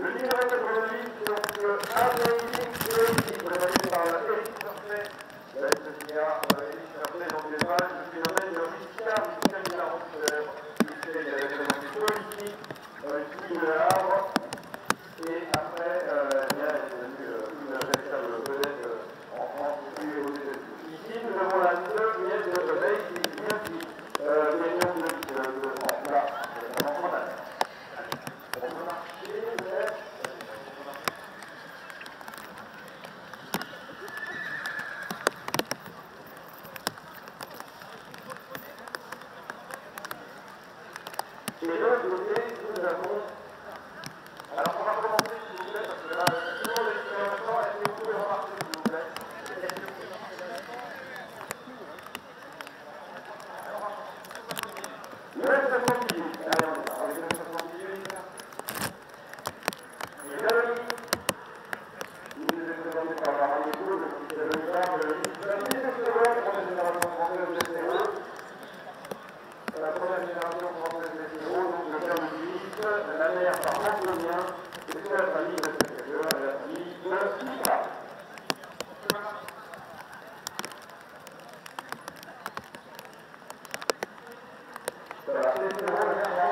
Le livret de Brennus est le par la La les logements que nous avons manière par Antonien et toute la famille de l'intérieur la famille de l'Institut. Voilà, c'est